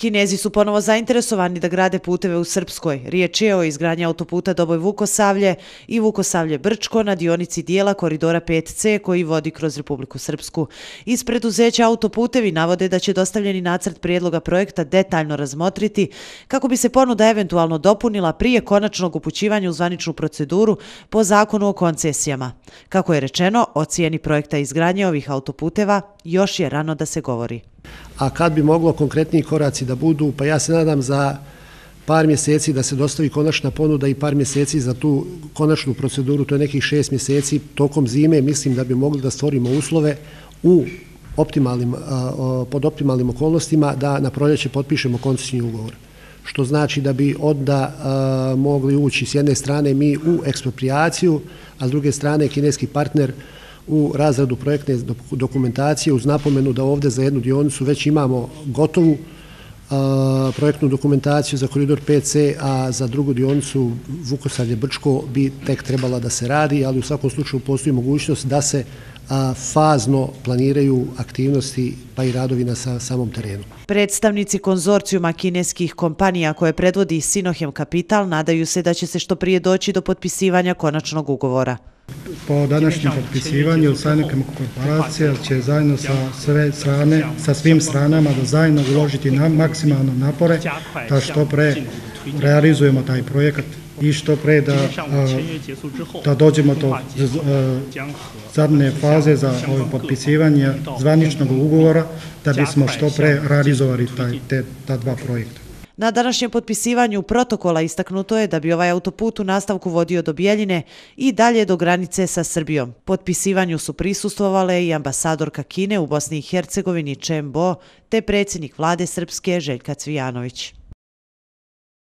Kinezi su ponovo zainteresovani da grade puteve u Srpskoj. Riječ je o izgradnji autoputa Doboj Vukosavlje i Vukosavlje Brčko na dionici dijela koridora 5C koji vodi kroz Republiku Srpsku. Iz preduzeća autoputevi navode da će dostavljeni nacrt prijedloga projekta detaljno razmotriti kako bi se ponuda eventualno dopunila prije konačnog upućivanja u zvaničnu proceduru po zakonu o koncesijama. Kako je rečeno, o cijeni projekta izgradnje ovih autoputeva još je rano da se govori. A kad bi moglo konkretniji koraci da budu, pa ja se nadam za par mjeseci da se dostavi konačna ponuda i par mjeseci za tu konačnu proceduru, to je nekih šest mjeseci tokom zime, mislim da bi mogli da stvorimo uslove u optimalnim, pod optimalnim okolnostima da na proljeće potpišemo koncesni ugovor. Što znači da bi onda mogli ući s jedne strane mi u ekspropriaciju, a s druge strane kineski partner u razradu projektne dokumentacije uz napomenu da ovdje za jednu dionicu već imamo gotovu projektnu dokumentaciju za koridor 5C, a za drugu dionicu Vukosavlje Brčko bi tek trebala da se radi, ali u svakom slučaju postoji mogućnost da se fazno planiraju aktivnosti pa i radovi na samom terenu. Predstavnici konzorcijuma kineskih kompanija koje predvodi Sinohem Kapital nadaju se da će se što prije doći do potpisivanja konačnog ugovora po današnjem potpisivanju Sajnekom korporacija će zajedno sa sve strane, sa svim stranama da zajedno uložiti na maksimalno napore da što pre realizujemo taj projekat i što pre da, da dođemo do zadne faze za potpisivanje zvaničnog ugovora da bismo što pre realizovali taj, te, ta dva projekta. Na današnjem potpisivanju protokola istaknuto je da bi ovaj autoput u nastavku vodio do Bijeljine i dalje do granice sa Srbijom. Potpisivanju su prisustovale i ambasadorka Kine u Bosni i Hercegovini Čembo te predsjednik vlade Srpske Željka Cvijanović.